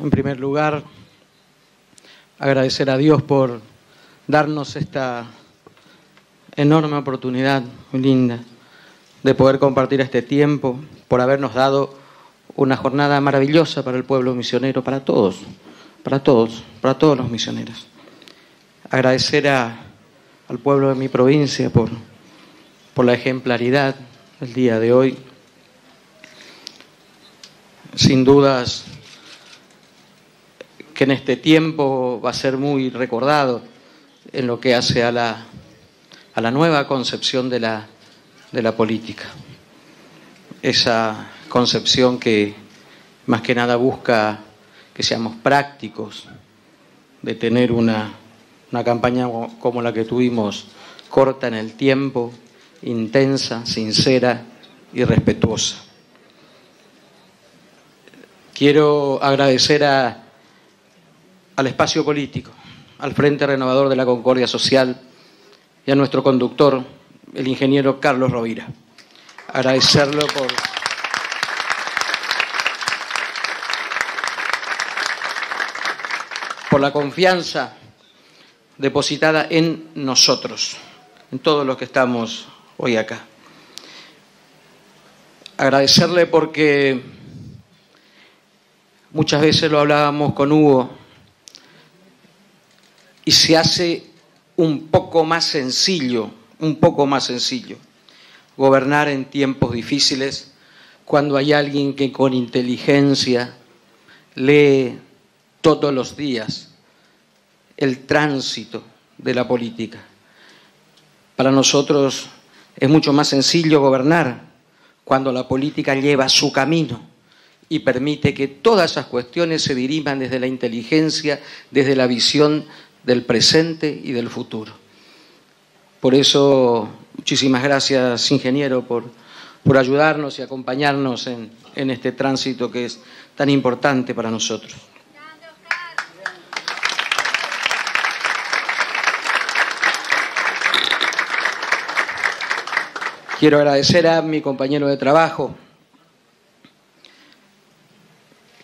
En primer lugar, agradecer a Dios por darnos esta enorme oportunidad, muy linda, de poder compartir este tiempo, por habernos dado una jornada maravillosa para el pueblo misionero, para todos, para todos, para todos los misioneros. Agradecer al pueblo de mi provincia por, por la ejemplaridad del día de hoy. Sin dudas que en este tiempo va a ser muy recordado en lo que hace a la, a la nueva concepción de la, de la política. Esa concepción que más que nada busca que seamos prácticos, de tener una, una campaña como la que tuvimos, corta en el tiempo, intensa, sincera y respetuosa. Quiero agradecer a, al espacio político, al Frente Renovador de la Concordia Social y a nuestro conductor, el ingeniero Carlos Rovira. Agradecerlo por... por la confianza depositada en nosotros, en todos los que estamos hoy acá. Agradecerle porque muchas veces lo hablábamos con Hugo y se hace un poco más sencillo, un poco más sencillo, gobernar en tiempos difíciles cuando hay alguien que con inteligencia lee todos los días el tránsito de la política. Para nosotros es mucho más sencillo gobernar cuando la política lleva su camino y permite que todas esas cuestiones se diriman desde la inteligencia, desde la visión del presente y del futuro. Por eso, muchísimas gracias, ingeniero, por, por ayudarnos y acompañarnos en, en este tránsito que es tan importante para nosotros. Quiero agradecer a mi compañero de trabajo,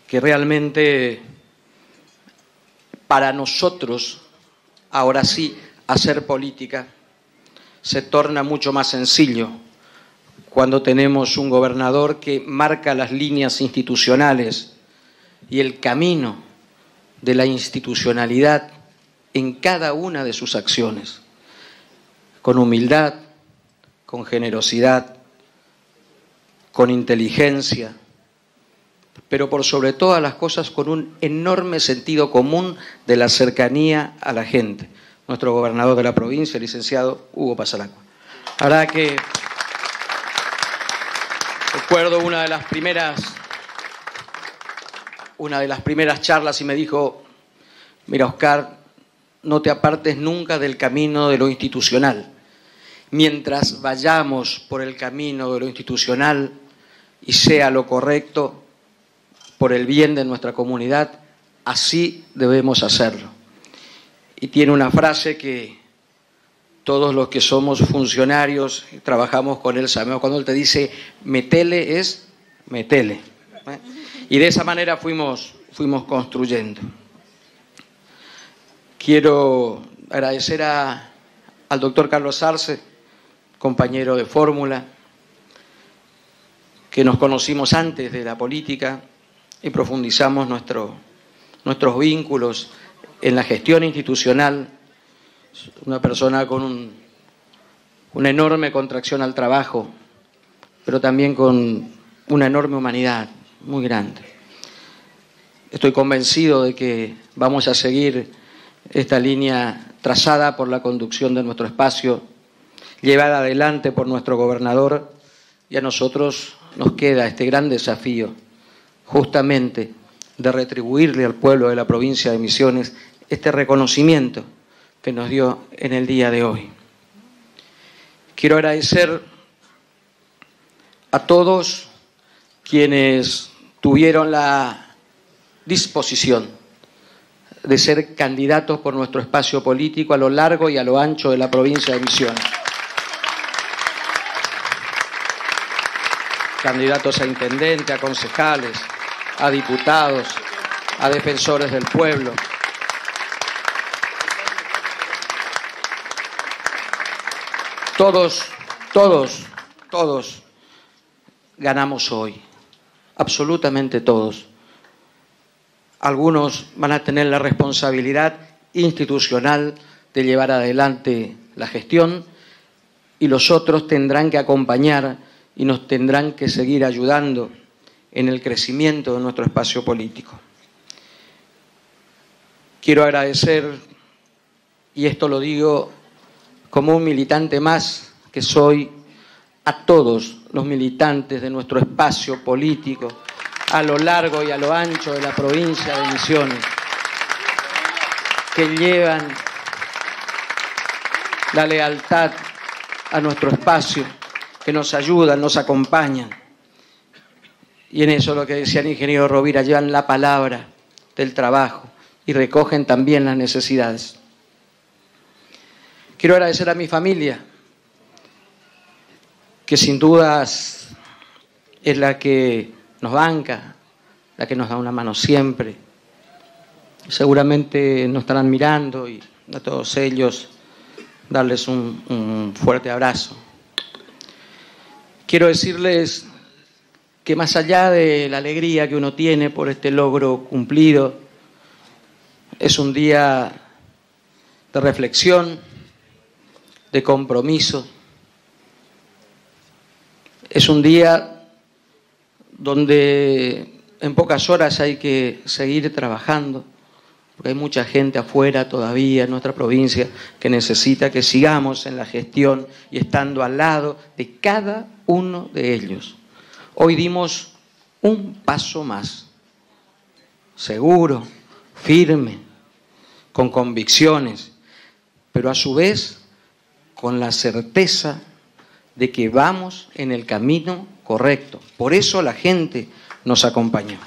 que realmente para nosotros, ahora sí, hacer política. Se torna mucho más sencillo cuando tenemos un gobernador que marca las líneas institucionales y el camino de la institucionalidad en cada una de sus acciones, con humildad, con generosidad, con inteligencia, pero por sobre todas las cosas con un enorme sentido común de la cercanía a la gente. Nuestro gobernador de la provincia, el licenciado Hugo Pasalacua. Ahora que recuerdo una de las primeras una de las primeras charlas y me dijo, mira Oscar, no te apartes nunca del camino de lo institucional mientras vayamos por el camino de lo institucional y sea lo correcto por el bien de nuestra comunidad, así debemos hacerlo. Y tiene una frase que todos los que somos funcionarios, trabajamos con él, sabemos cuando él te dice metele es metele. ¿eh? Y de esa manera fuimos, fuimos construyendo. Quiero agradecer a, al doctor Carlos Arce, compañero de fórmula, que nos conocimos antes de la política y profundizamos nuestro, nuestros vínculos en la gestión institucional, una persona con una enorme contracción al trabajo, pero también con una enorme humanidad muy grande. Estoy convencido de que vamos a seguir esta línea trazada por la conducción de nuestro espacio llevada adelante por nuestro gobernador y a nosotros nos queda este gran desafío justamente de retribuirle al pueblo de la provincia de Misiones este reconocimiento que nos dio en el día de hoy. Quiero agradecer a todos quienes tuvieron la disposición de ser candidatos por nuestro espacio político a lo largo y a lo ancho de la provincia de Misiones. candidatos a intendente, a concejales, a diputados, a defensores del pueblo. Todos, todos, todos ganamos hoy, absolutamente todos. Algunos van a tener la responsabilidad institucional de llevar adelante la gestión y los otros tendrán que acompañar y nos tendrán que seguir ayudando en el crecimiento de nuestro espacio político. Quiero agradecer, y esto lo digo como un militante más que soy, a todos los militantes de nuestro espacio político a lo largo y a lo ancho de la provincia de Misiones, que llevan la lealtad a nuestro espacio, que nos ayudan, nos acompañan. Y en eso lo que decía el ingeniero Rovira, llevan la palabra del trabajo y recogen también las necesidades. Quiero agradecer a mi familia, que sin dudas es la que nos banca, la que nos da una mano siempre. Seguramente nos estarán mirando y a todos ellos darles un, un fuerte abrazo. Quiero decirles que más allá de la alegría que uno tiene por este logro cumplido, es un día de reflexión, de compromiso, es un día donde en pocas horas hay que seguir trabajando, porque hay mucha gente afuera todavía en nuestra provincia que necesita que sigamos en la gestión y estando al lado de cada uno de ellos. Hoy dimos un paso más, seguro, firme, con convicciones, pero a su vez con la certeza de que vamos en el camino correcto. Por eso la gente nos acompañó.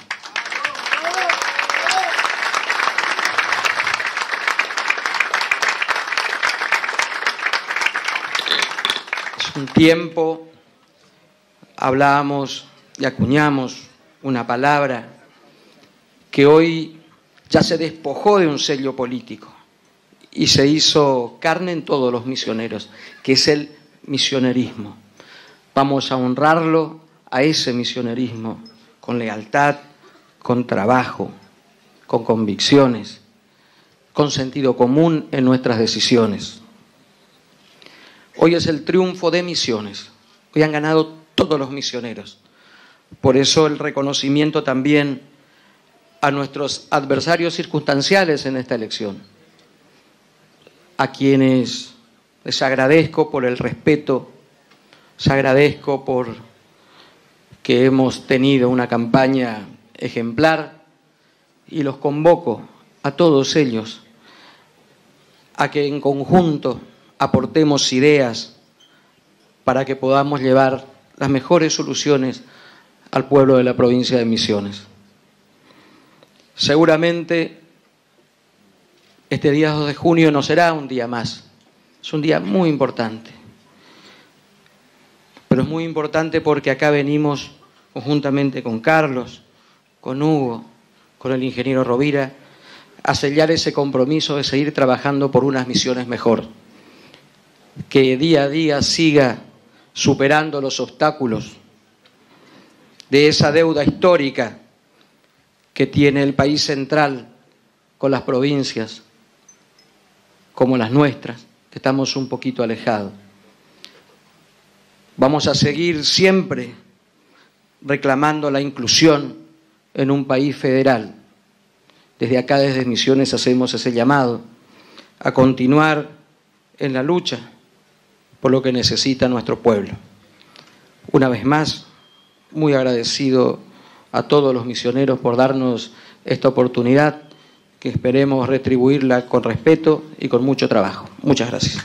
Hace un tiempo hablábamos y acuñamos una palabra que hoy ya se despojó de un sello político y se hizo carne en todos los misioneros, que es el misionerismo. Vamos a honrarlo a ese misionerismo con lealtad, con trabajo, con convicciones, con sentido común en nuestras decisiones. Hoy es el triunfo de misiones. Hoy han ganado todos los misioneros. Por eso el reconocimiento también a nuestros adversarios circunstanciales en esta elección, a quienes les agradezco por el respeto, les agradezco por que hemos tenido una campaña ejemplar y los convoco a todos ellos a que en conjunto aportemos ideas para que podamos llevar las mejores soluciones al pueblo de la provincia de Misiones. Seguramente este día 2 de junio no será un día más, es un día muy importante. Pero es muy importante porque acá venimos conjuntamente con Carlos, con Hugo, con el ingeniero Rovira, a sellar ese compromiso de seguir trabajando por unas misiones mejor. Que día a día siga superando los obstáculos de esa deuda histórica que tiene el país central con las provincias como las nuestras que estamos un poquito alejados. Vamos a seguir siempre reclamando la inclusión en un país federal. Desde acá, desde Misiones, hacemos ese llamado a continuar en la lucha por lo que necesita nuestro pueblo. Una vez más, muy agradecido a todos los misioneros por darnos esta oportunidad que esperemos retribuirla con respeto y con mucho trabajo. Muchas gracias.